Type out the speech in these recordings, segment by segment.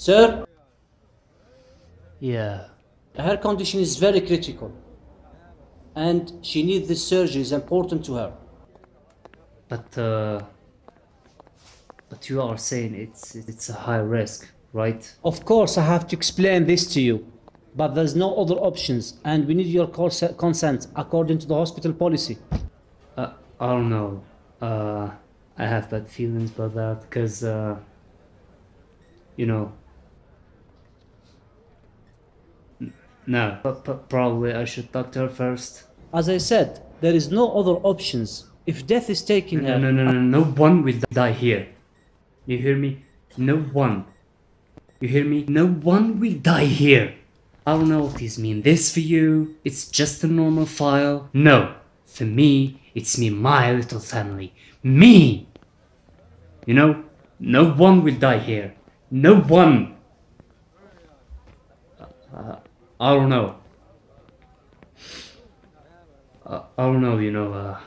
Sir, Yeah. her condition is very critical. And she needs this surgery, it's important to her. But uh but you are saying it's it's a high risk, right? Of course, I have to explain this to you. But there's no other options, and we need your consent according to the hospital policy. Uh, I don't know. Uh I have bad feelings about that because uh you know no, but, probably I should talk to her first. As I said, there is no other options. If death is taking No, her, no, no, no, no no one will die here. You hear me? No one. You hear me? No one will die here. I don't know what these mean. This for you, it's just a normal file. No, for me, it's me, my little family. Me! You know, no one will die here. No one! Uh, I don't know. Uh, I don't know, you know, uh.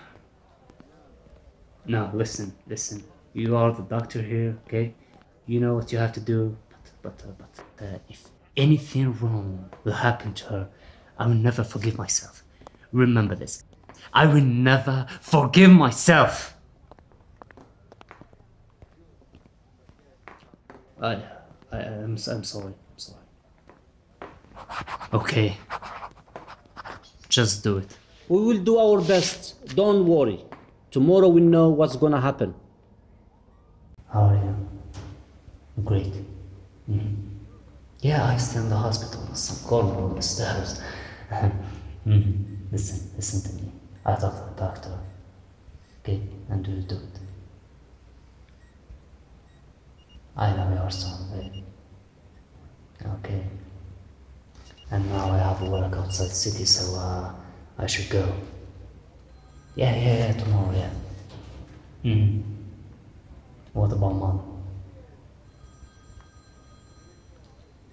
No, listen, listen. You are the doctor here, okay? You know what you have to do. But, but, uh, but, uh, if anything wrong will happen to her, I will never forgive myself. Remember this. I will never forgive myself. I, I, I'm, I'm sorry. Okay. Just do it. we will do our best. Don't worry. Tomorrow we'll know what's gonna happen. How are you? Great. Mhm. Yeah, I stay in the hospital, some corner on the stairs. Mhm. Listen, listen to me. I talk to the doctor. Okay, and we'll do it. I know your sorry. Okay. And now I have work outside the city, so uh, I should go. Yeah, yeah, yeah, tomorrow, yeah. hmm what about mom?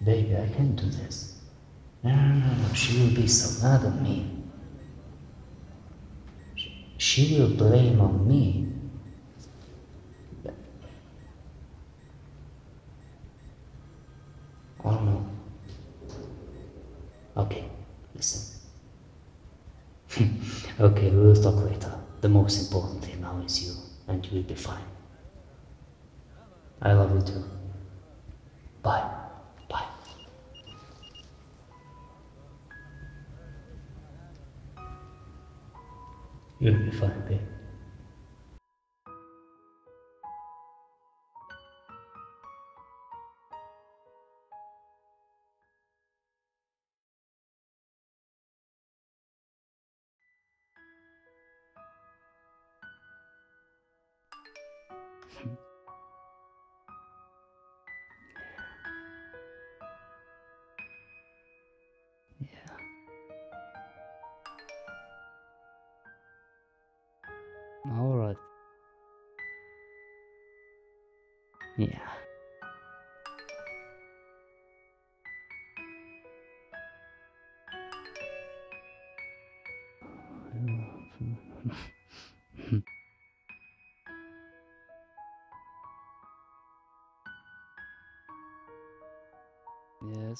Baby, I can't do this. No, no, no, no. She will be so mad at me. She- She will blame on me. Oh no. Okay, listen. okay, we will talk later. The most important thing now is you, and you will be fine. I love you too. Bye. Bye. You'll be fine, babe.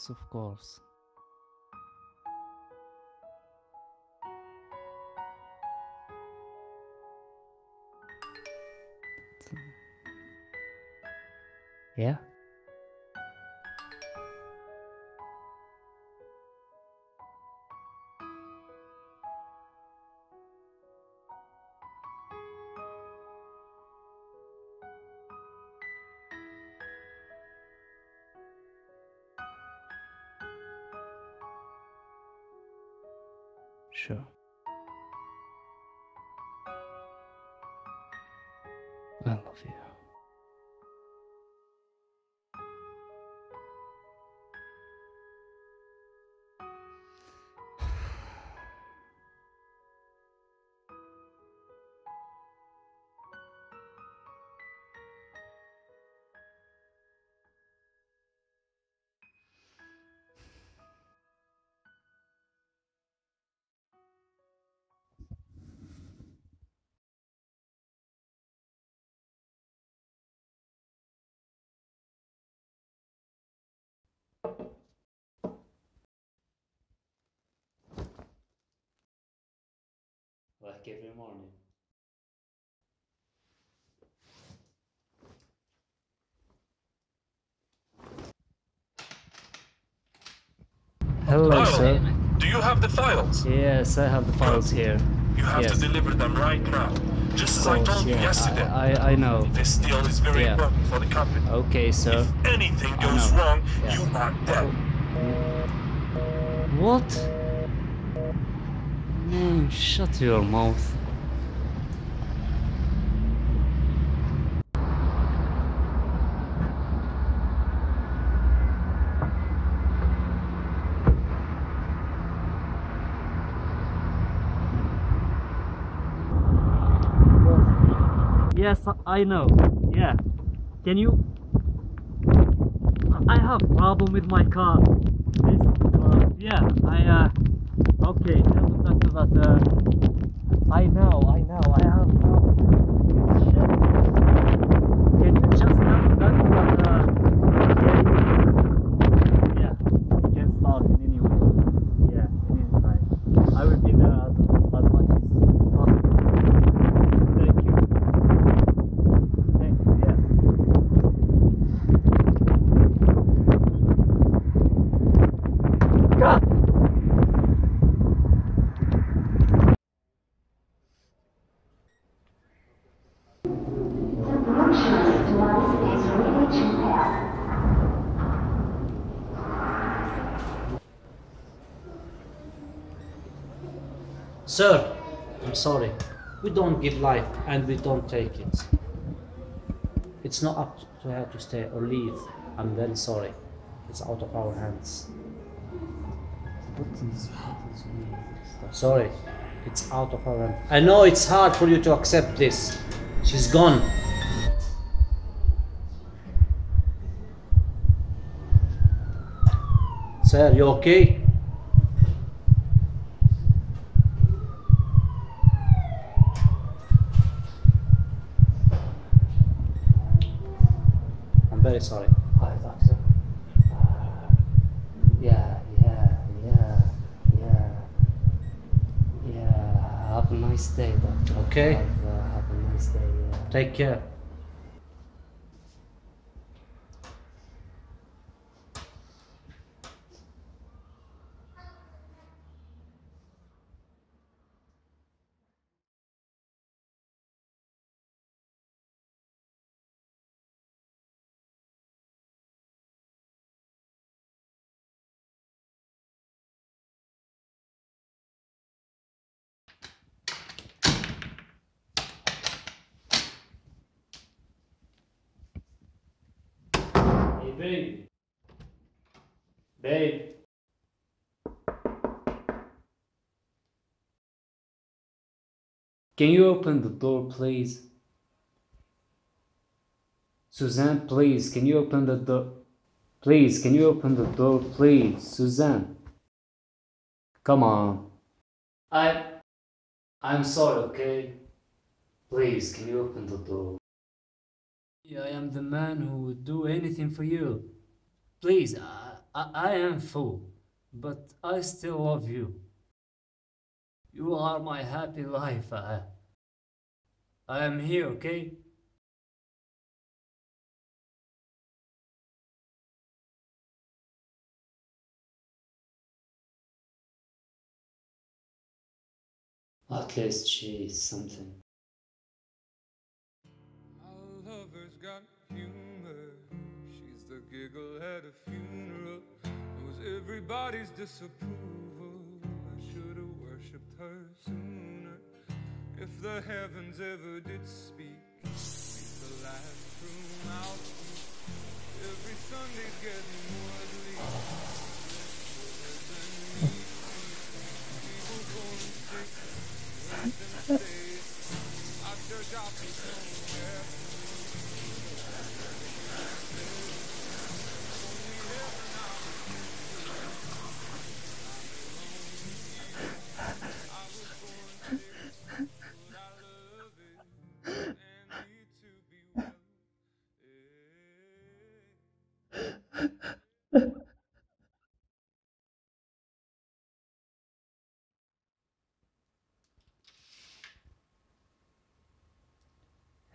Yes, of course. Yeah? Like every morning. Hello, Kyle, sir. do you have the files? Yes, I have the files here. You have Yes. to deliver them right now. Just as I Of course, told you yeah, yesterday. I, I, I know. This deal is very Yeah. important for the company. Okay, sir. If anything goes wrong, Yeah. you are dead. What? Man, shut your mouth. Yes, I know. Yeah. Can you? I have problem with my car. This, uh, yeah, I, uh, okay, never talk about, uh, I know, I know, I have problem with this shit. Can you just tell me that, but, uh, yeah, yeah, you can start in any way. Yeah, in any time. I will be there as, as much as possible. Thank you. Thank you, yeah. God! Sir, I'm sorry. We don't give life and we don't take it. It's not up to her to stay or leave. I'm very sorry. It's out of our hands. Sorry. It's out of our hands. I know it's hard for you to accept this. She's gone. Sir, you okay? I'm very sorry. Hi, doctor. Uh, yeah, yeah, yeah, yeah, yeah. Have a nice day, doctor. Okay. Have, uh, have a nice day. Yeah. Take care. Hey, babe. Babe. Can you open the door, please? Suzanne, please, can you open the door? Please, can you open the door, please? Suzanne. Come on. I. I'm sorry, okay? Please, can you open the door? I am the man who would do anything for you. Please, I, I, I am fool, but I still love you. You are my happy life. I, I am here, okay? At least she is something. My lover's got humor. She's the giggle at a funeral. Knows everybody's disapproval. The heavens ever did speak, she's the last true mouthpiece. Every Sunday's getting more bleak. People going sick. I search out for somewhere.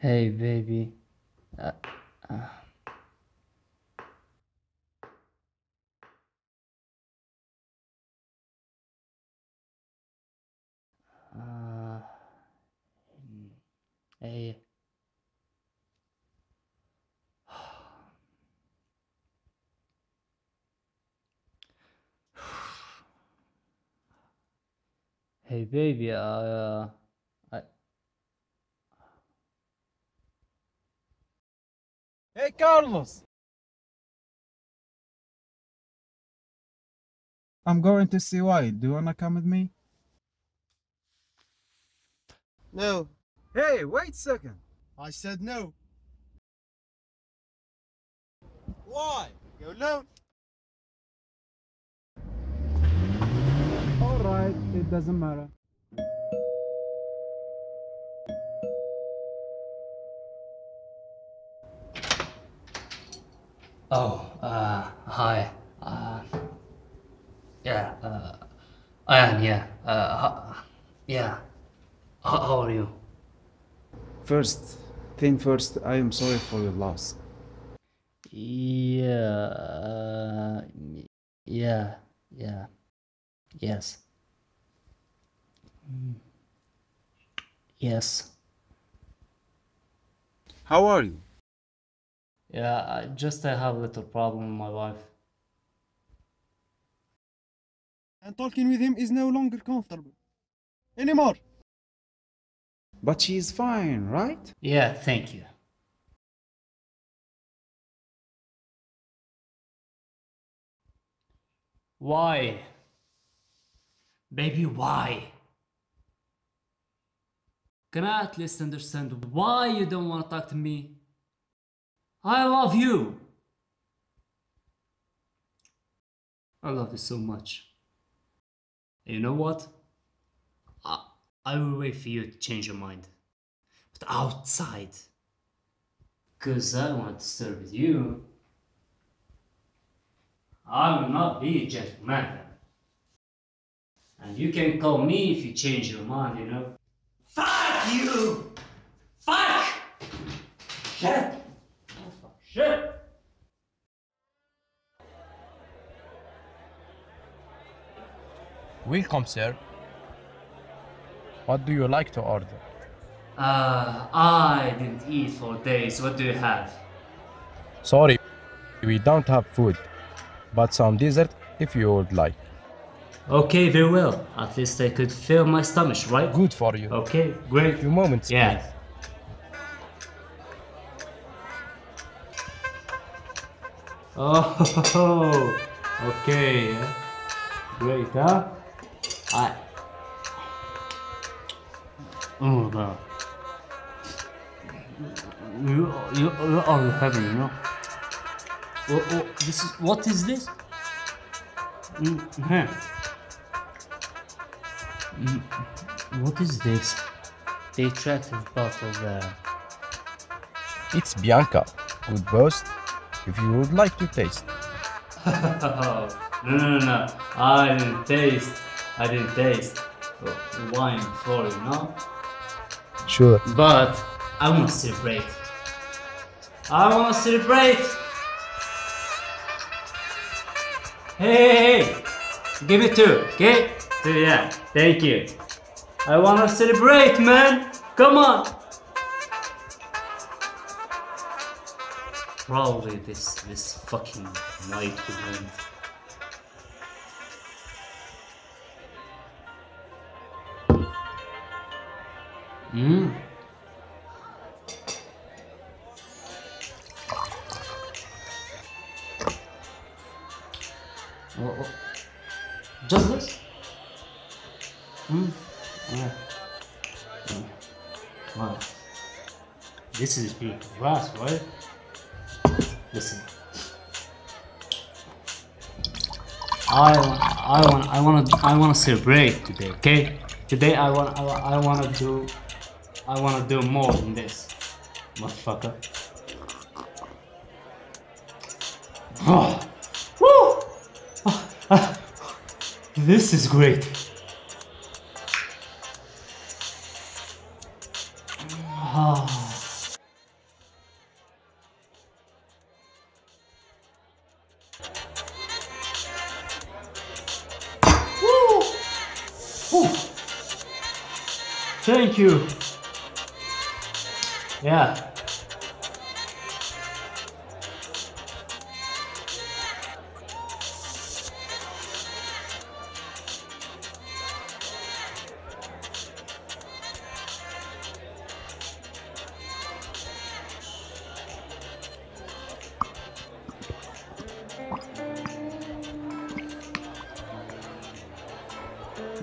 Hey, baby. Uh, uh. Uh, hey. Hey, baby. Uh, I. Hey, Carlos! I'm going to see why. Do you wanna come with me? No, Hey, wait a second. I said no. Why? Go alone. Alright, it doesn't matter. Oh, uh, hi. Uh, yeah, uh, I am, yeah. Uh, ho- yeah. How, how are you? First, thing first, I am sorry for your loss. Yeah, uh, yeah, yeah, yes. Mm. Yes. How are you? Yeah, I just I have a little problem with my wife. And talking with him is no longer comfortable. Anymore. But she is fine, right? Yeah, thank you. Why? Baby, why? Can I at least understand why you don't want to talk to me? I love you. I love you so much. You know what? I, I will wait for you to change your mind. But outside. Cause I want to serve with you. I will not be a gentleman. And you can call me if you change your mind, you know. Fuck you! Fuck! Shit! Shit! Welcome, sir. What do you like to order? Uh, I didn't eat for days. What do you have? Sorry, we don't have food, but some dessert if you would like. Okay, very well. At least I could fill my stomach, right? Good for you. Okay, great. A Few moments, Yeah. please. Oh, okay. yeah. Great, huh? I. Oh god. You, you, you are heavy, you know. Oh, oh, this is what is this? Mm, huh. Mm, what is this? The attractive bottle there. It's Bianca. Good boast. If you would like to taste. No, no, no, no. I didn't taste. I didn't taste wine before, you know. Sure. But I want to celebrate. I want to celebrate. Hey, hey, hey. give me two, okay? Two, yeah. Thank you. I want to celebrate, man. Come on. Probably this this fucking night will end. Mm. Oh, oh. Just this? Mm. Yeah. Yeah. Wow. This is beautiful glass, right? Listen. I I want, I want to, I want to celebrate today. Okay? Today I want, I, I want to do, I want to do more than this, motherfucker. Oh, woo! Oh, this is great.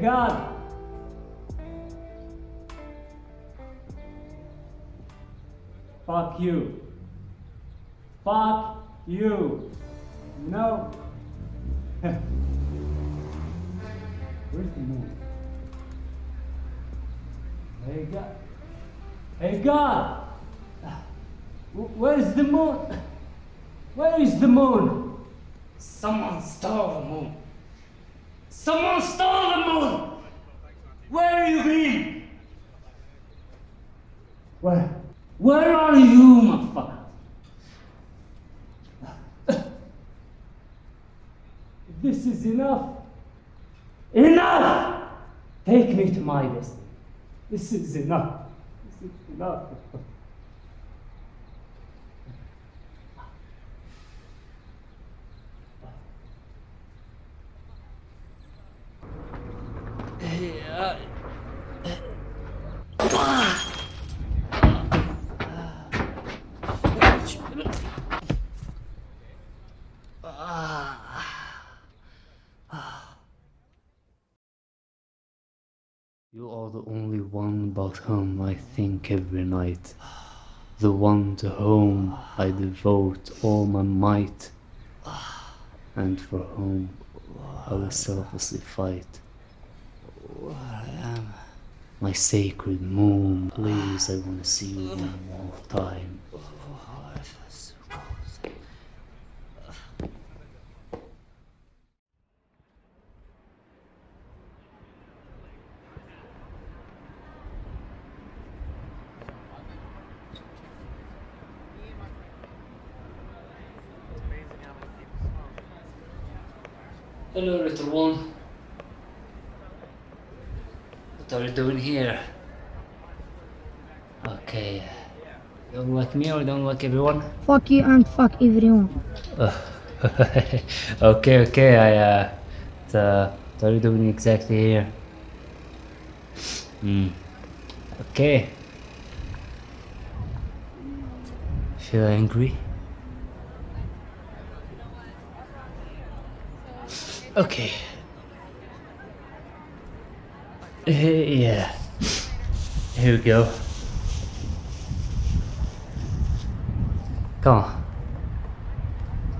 God. Fuck you. Fuck you. No. Where's the moon? Hey, God. Hey, God. Where's the moon? Where is the moon? Someone stole the moon! Someone stole the moon! Where are you been? Where? Where are you, motherfucker? this is enough. Enough! Take me to my destiny. This is enough. This is enough. The only one about whom I think every night. The one to whom I devote all my might. And for whom I will selflessly fight. My sacred moon, please, I want to see you one more time. Hello, little one. What are you doing here? Okay. Don't like me or don't like everyone? Fuck you and fuck everyone. okay, okay, I, uh, what, uh, what are you doing exactly here? Hmm. Okay. Feel angry? Okay. Uh, yeah. Here we go. Come on.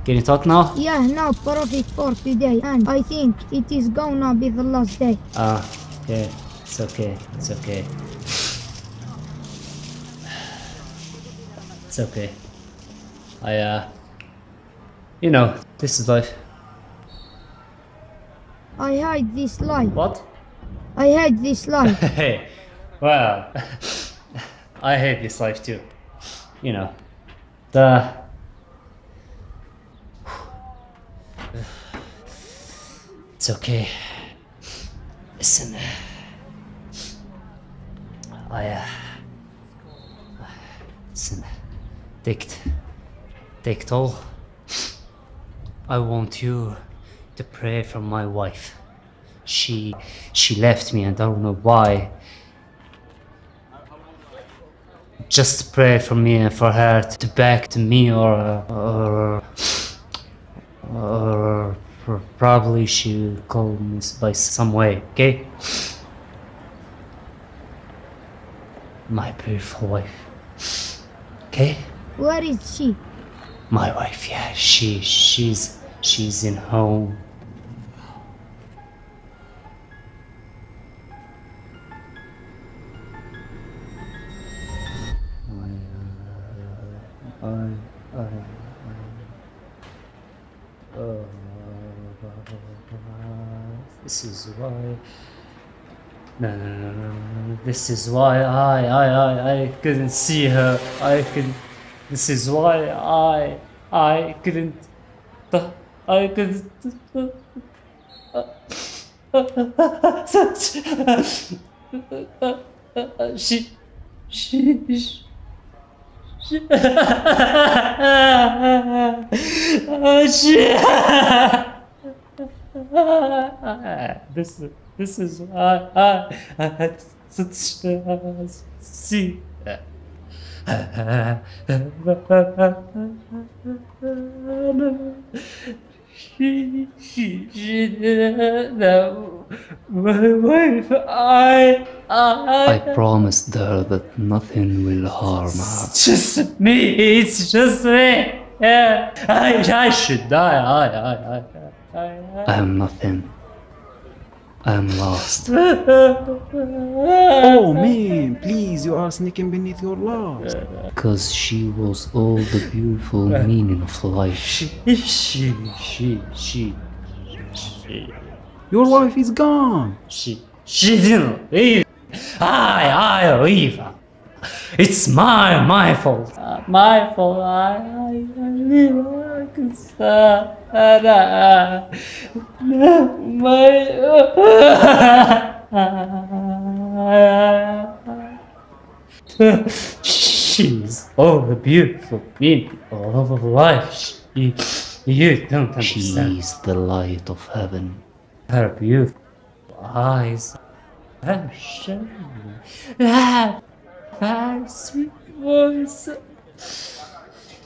Can you talk now? Yeah, now profit for today and I think it is gonna be the last day. Ah, okay. It's okay. It's okay. It's okay. I, uh. You know, this is life. I hate this life. What? I hate this life. Hey, well, I hate this life too. You know, the. It's okay. Listen, I. Uh, listen, take it. Take it all. I want you to prayer from my wife. she she left me and I don't know why. Just pray for me and for her to back to me or or or pr- probably she call me by some way, okay? My beautiful wife. Okay? Where is she? My wife, yeah, she she's she's in home. Uh, this is why. No, no, no, no, no. This is why I, I, I, I couldn't see her. I could. This is why I, I couldn't. I couldn't. She, she, she. This this is I I I had such uh, see. She, she, she didn't know my wife. I, I, I promised her that nothing will harm her. It's just me. It's just me. Yeah, I, I should die. I, I, I, I, I. I am nothing. I am lost. Oh man, please, you are sneaking beneath your loves. Because she was all the beautiful meaning of life. She, she, she, she, she, Your wife is gone. she, she didn't leave. I, I leave her. It's my, my fault. Uh, my fault. I, I, I leave her. 'cause, uh, my. She's all the beautiful meaning of life. She, you don't understand. She's the light of heaven. Her beautiful eyes have shining, have her sweet voice.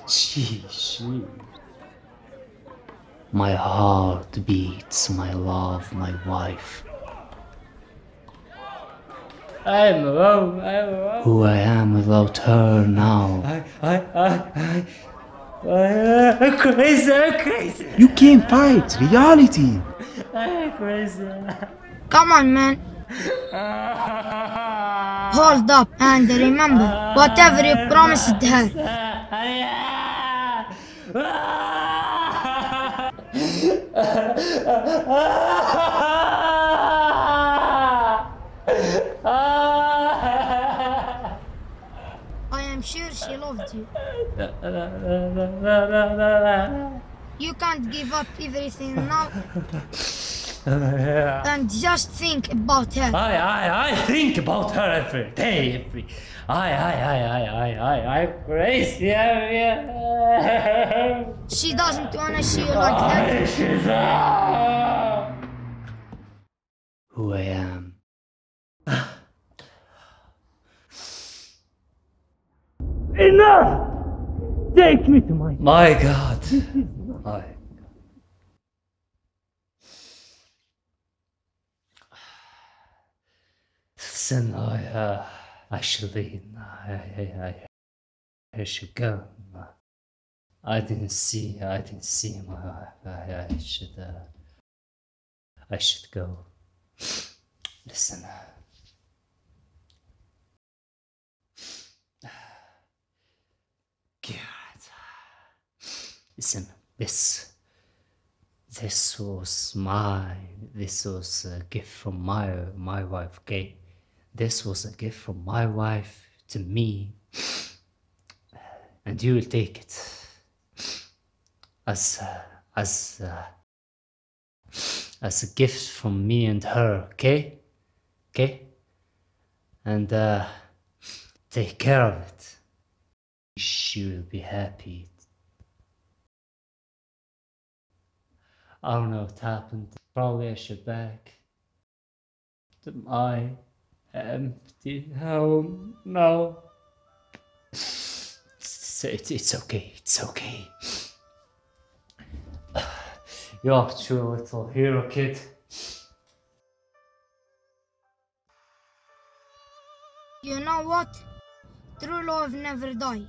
She, she. My heart beats, my love, my wife. I'm alone, I'm alone. Who I am without her now. I, I, I, I, I, I'm crazy, I'm crazy, You can't fight reality. I'm crazy. Come on, man. Hold up and remember whatever you promised her. I am sure she loved you. You can't give up everything now and just think about her. I, I, I think about her every day. Every, I, I, I, I, I, I, I'm crazy. I'm, yeah. She doesn't wanna see you like that. She's, ah. Who I am. Enough! Take me to my. My God. I. Listen, I, uh, I. I, I, I, I should go. I didn't see. I didn't see my wife. I, I should. Uh, I should go. Listen. God. Listen, this this was my this was a gift from my my wife, okay? This was a gift from my wife to me. And you will take it as uh, as uh, as a gift from me and her, okay? Okay? And uh, take care of it. She will be happy. I don't know what happened. Probably I should back. my empty home now. It's, it's, okay, it's okay. You're true little hero, kid. You know what? True love never die.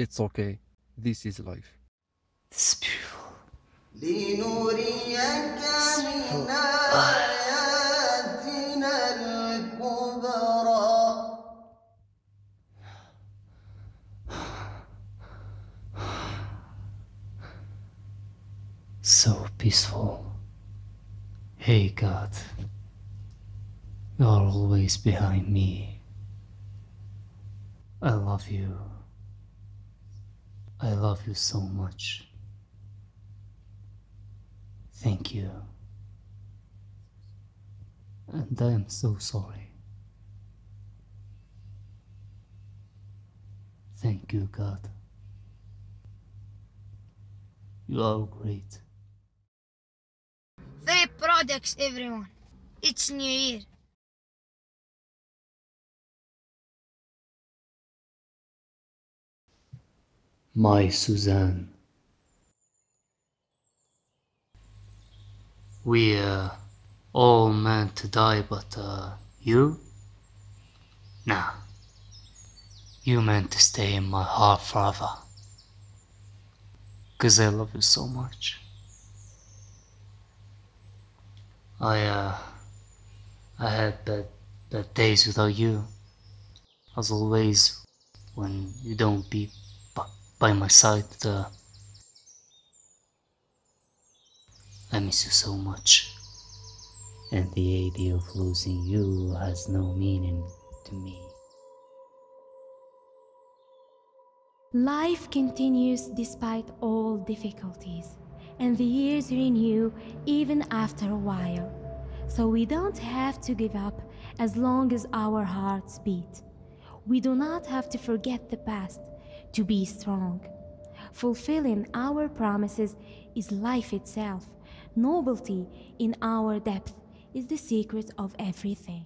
It's okay. This is life. Beautiful. So peaceful. Hey God, you're always behind me. I love you. I love you so much. Thank you. And I am so sorry. Thank you, God. You are great. Vape products, everyone. It's New Year. My Suzanne. We're all meant to die, but uh, you? Nah. You meant to stay in my heart forever. Cause I love you so much. I uh, I had bad, bad days without you. As always, when you don't be by my side, uh, I miss you so much. And the idea of losing you has no meaning to me. Life continues despite all difficulties, and the years renew even after a while. So we don't have to give up as long as our hearts beat. We do not have to forget the past to be strong. Fulfilling our promises is life itself. Nobility in our depth is the secret of everything.